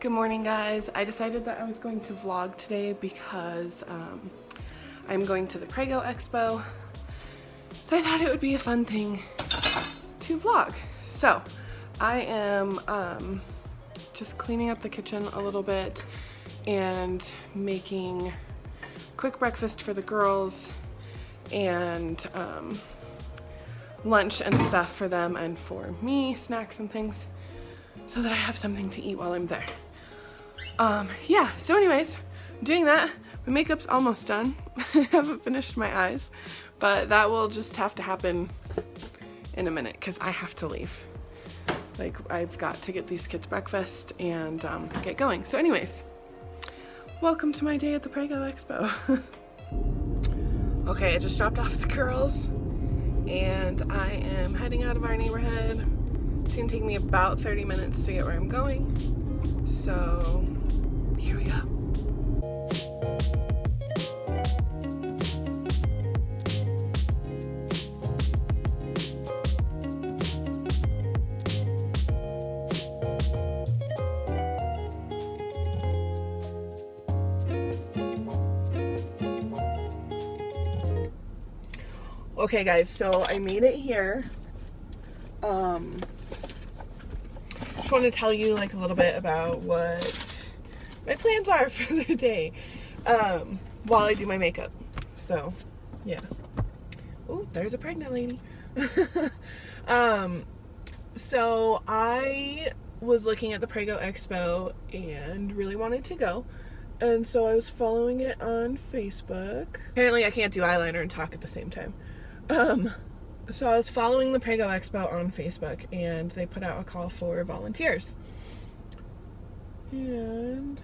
Good morning guys. I decided that I was going to vlog today because um, I'm going to the Prego Expo. So I thought it would be a fun thing to vlog. So I am um, just cleaning up the kitchen a little bit and making quick breakfast for the girls and um, lunch and stuff for them and for me, snacks and things, so that I have something to eat while I'm there. Um, yeah, so anyways, doing that. My makeup's almost done. I haven't finished my eyes, but that will just have to happen in a minute because I have to leave. Like, I've got to get these kids breakfast and um, get going. So anyways, welcome to my day at the Prego Expo. okay, I just dropped off the girls and I am heading out of our neighborhood. It's gonna take me about 30 minutes to get where I'm going. So here we go. Okay guys, so I made it here. Um, just want to tell you like a little bit about what my plans are for the day um, while I do my makeup. So, yeah. Oh, there's a pregnant lady. um, so I was looking at the Prego Expo and really wanted to go. And so I was following it on Facebook. Apparently I can't do eyeliner and talk at the same time. Um, so I was following the Prego Expo on Facebook and they put out a call for volunteers. And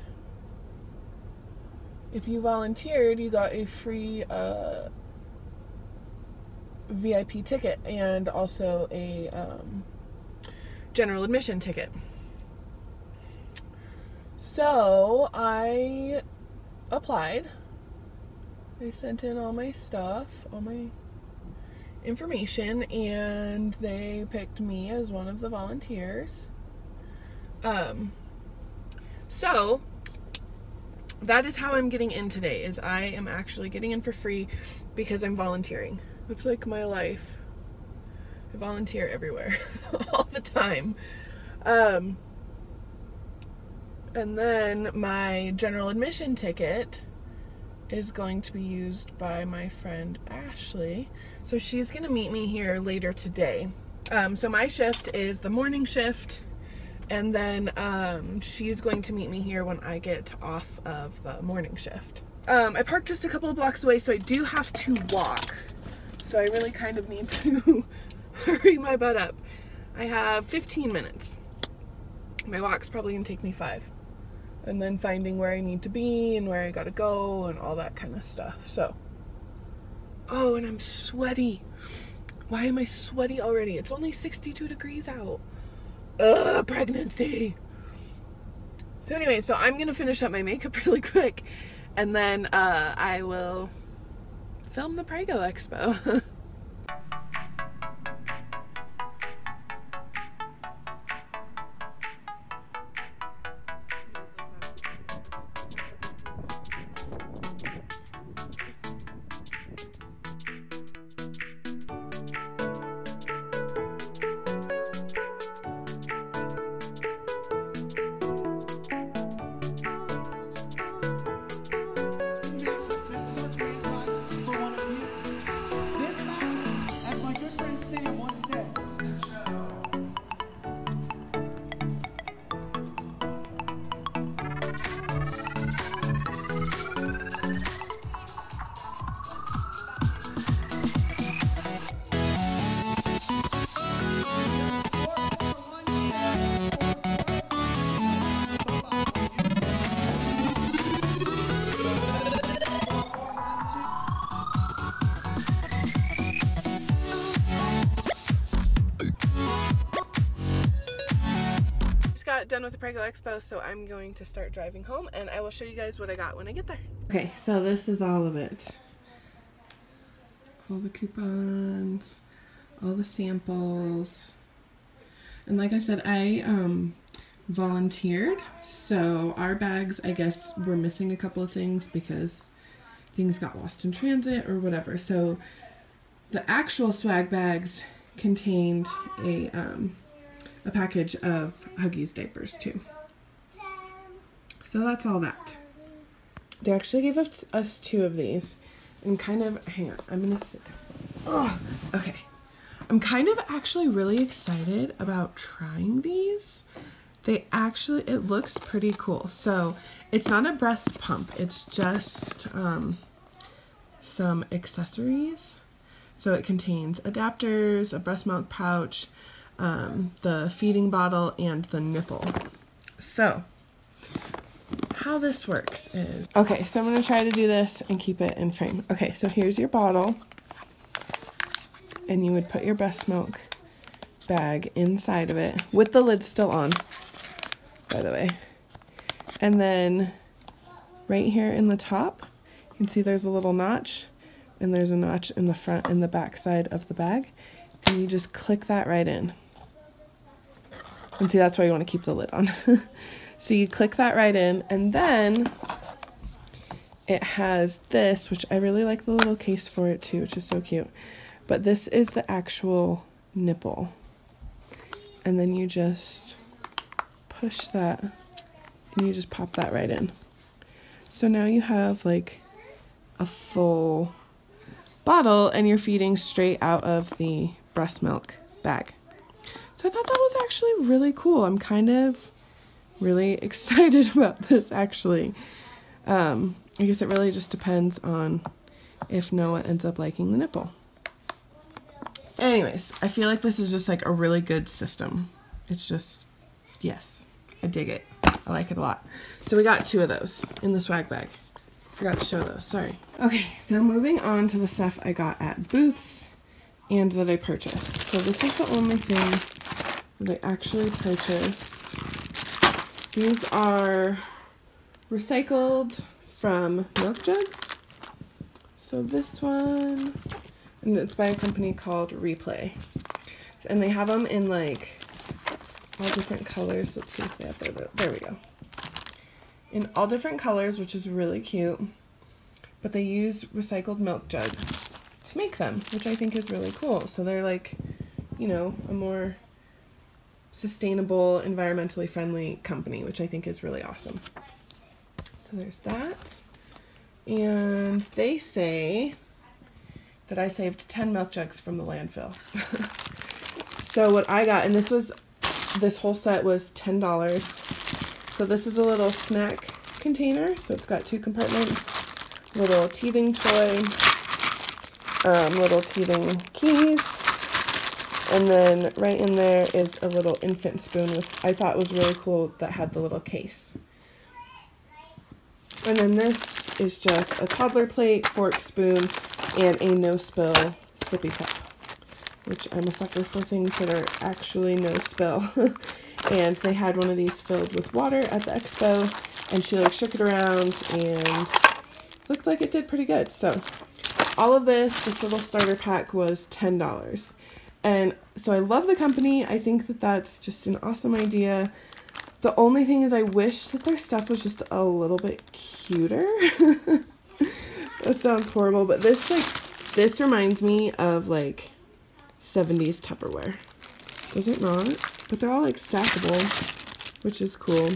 if you volunteered, you got a free uh, VIP ticket and also a um, general admission ticket. So I applied. I sent in all my stuff, all my information and they picked me as one of the volunteers. Um, so that is how I'm getting in today is I am actually getting in for free because I'm volunteering. It's like my life. I volunteer everywhere all the time. Um, and then my general admission ticket is going to be used by my friend Ashley. So she's going to meet me here later today. Um, so my shift is the morning shift and then um, she's going to meet me here when I get off of the morning shift. Um, I parked just a couple of blocks away so I do have to walk. So I really kind of need to hurry my butt up. I have 15 minutes. My walk's probably to take me five and then finding where I need to be and where I gotta go and all that kind of stuff. So, oh, and I'm sweaty. Why am I sweaty already? It's only 62 degrees out. Ugh, pregnancy. So anyway, so I'm gonna finish up my makeup really quick and then uh, I will film the Prego Expo. with the Prego Expo, so I'm going to start driving home and I will show you guys what I got when I get there. Okay, so this is all of it. All the coupons, all the samples. And like I said, I um, volunteered. So our bags, I guess, were missing a couple of things because things got lost in transit or whatever. So the actual swag bags contained a um, a package of Huggies diapers too. So that's all that. They actually gave us, two of these and kind of hang on, I'm gonna sit down. Oh, okay. I'm kind of actually really excited about trying these. They actually, it looks pretty cool. So it's not a breast pump, it's just um, some accessories. So it contains adapters, a breast milk pouch, um, the feeding bottle, and the nipple. So how this works is, okay, so I'm going to try to do this and keep it in frame. Okay, so here's your bottle and you would put your breast milk bag inside of it with the lid still on, by the way. And then right here in the top, you can see there's a little notch and there's a notch in the front and the back side of the bag. And you just click that right in. And see, that's why you want to keep the lid on. so you click that right in and then it has this, which I really like the little case for it too, which is so cute. But this is the actual nipple. And then you just push that and you just pop that right in. So now you have like a full bottle and you're feeding straight out of the breast milk bag. So I thought that was actually really cool. I'm kind of really excited about this actually. Um, I guess it really just depends on if Noah ends up liking the nipple. Anyways, I feel like this is just like a really good system. It's just, yes, I dig it. I like it a lot. So we got two of those in the swag bag. Forgot to show those, sorry. Okay, so moving on to the stuff I got at Booths and that I purchased. So this is the only thing that I actually purchased. These are recycled from milk jugs. So this one and it's by a company called Replay. And they have them in like all different colors. Let's see if they have there. There we go. In all different colors, which is really cute. But they use recycled milk jugs to make them, which I think is really cool. So they're like, you know, a more sustainable, environmentally friendly company, which I think is really awesome. So there's that. And they say that I saved 10 milk jugs from the landfill. so what I got, and this was, this whole set was $10. So this is a little snack container. So it's got two compartments, little teething toy, um, little teething keys, and then right in there is a little infant spoon, which I thought was really cool that had the little case. And then this is just a toddler plate, fork, spoon, and a no spill sippy cup, which I'm a sucker for things that are actually no spill. and they had one of these filled with water at the expo, and she like shook it around and looked like it did pretty good. So all of this, this little starter pack was $10. And so I love the company. I think that that's just an awesome idea. The only thing is I wish that their stuff was just a little bit cuter. that sounds horrible, but this like this reminds me of like 70s Tupperware. Is it not? But they're all like stackable, which is cool.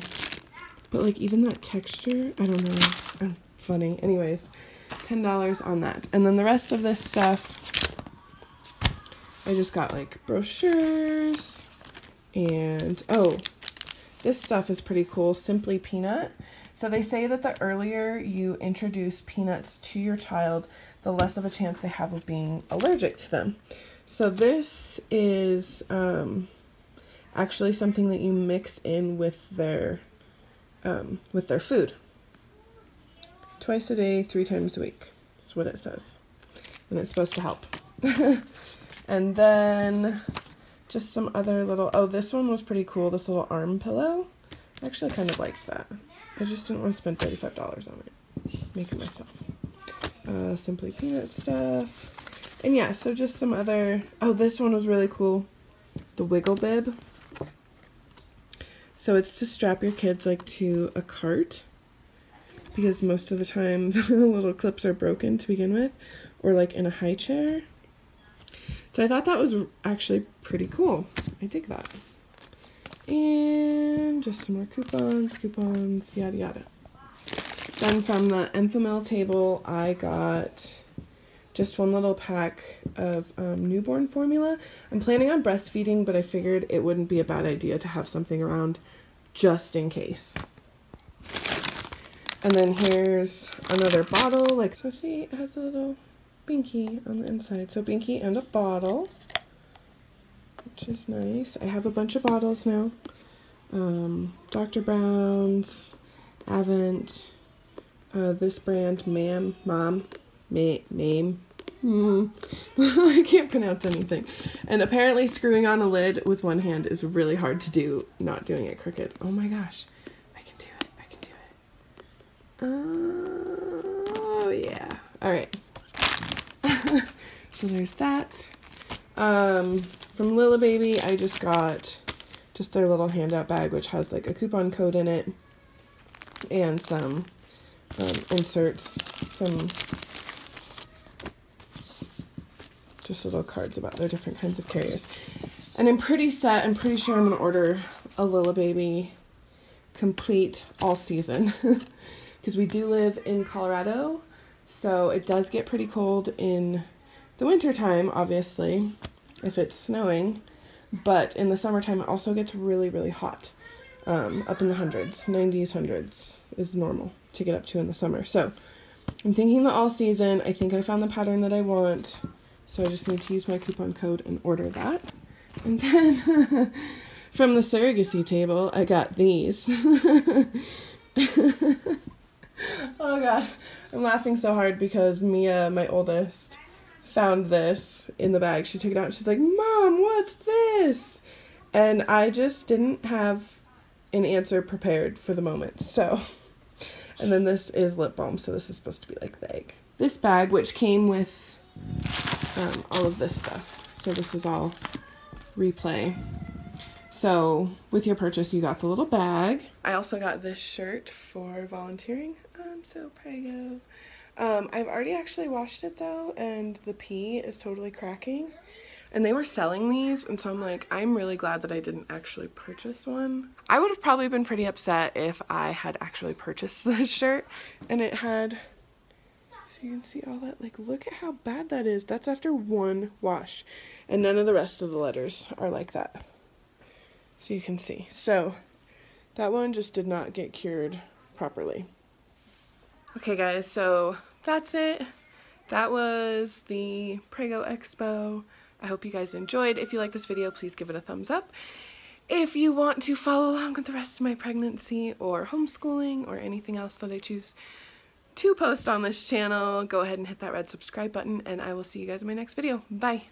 But like even that texture, I don't know. Funny. Anyways, $10 on that. And then the rest of this stuff, I just got like brochures and oh, this stuff is pretty cool. Simply Peanut. So they say that the earlier you introduce peanuts to your child, the less of a chance they have of being allergic to them. So this is um, actually something that you mix in with their um, with their food. Twice a day, three times a week. That's what it says. And it's supposed to help. and then just some other little, oh, this one was pretty cool. This little arm pillow. I actually kind of liked that. I just didn't want to spend $35 on it. Make it myself. Uh, Simply Peanut stuff. And yeah, so just some other... Oh, this one was really cool. The Wiggle Bib. So it's to strap your kids like to a cart because most of the time the little clips are broken to begin with or like in a high chair. So I thought that was actually pretty cool. I dig that. And just some more coupons, coupons, yada yada. Then from the Enfamil table, I got just one little pack of um, newborn formula. I'm planning on breastfeeding, but I figured it wouldn't be a bad idea to have something around just in case. And then here's another bottle. Like, so see, it has a little binky on the inside. So binky and a bottle, which is nice. I have a bunch of bottles now. Um, Dr. Brown's, Avent, uh, this brand, Ma'am, Mom, Ma Mame. Mm. I can't pronounce anything. And apparently screwing on a lid with one hand is really hard to do, not doing it crooked. Oh my gosh. I can do it. I can do it. Oh yeah. All right. So there's that. Um, from Lillebaby, I just got just their little handout bag, which has like a coupon code in it and some um, inserts, some just little cards about their different kinds of carriers. And I'm pretty set, I'm pretty sure I'm going to order a Lillebaby complete all season because we do live in Colorado so it does get pretty cold in the wintertime, obviously, if it's snowing. But in the summertime, it also gets really, really hot. Um, up in the hundreds, 90s, hundreds is normal to get up to in the summer. So I'm thinking the all season. I think I found the pattern that I want. So I just need to use my coupon code and order that. And then from the surrogacy table, I got these. oh god, I'm laughing so hard because Mia, my oldest, found this in the bag. She took it out and she's like, Mom, what's this? And I just didn't have an answer prepared for the moment. So, and then this is lip balm. So this is supposed to be like the egg. This bag, which came with um, all of this stuff. So this is all replay. So with your purchase, you got the little bag. I also got this shirt for volunteering. I'm so prego. Um, I've already actually washed it though, and the pee is totally cracking. And they were selling these, and so I'm like, I'm really glad that I didn't actually purchase one. I would have probably been pretty upset if I had actually purchased this shirt and it had, so you can see all that, like, look at how bad that is. That's after one wash. And none of the rest of the letters are like that so you can see. So that one just did not get cured properly. Okay guys, so that's it. That was the Prego Expo. I hope you guys enjoyed. If you like this video, please give it a thumbs up. If you want to follow along with the rest of my pregnancy or homeschooling or anything else that I choose to post on this channel, go ahead and hit that red subscribe button and I will see you guys in my next video. Bye!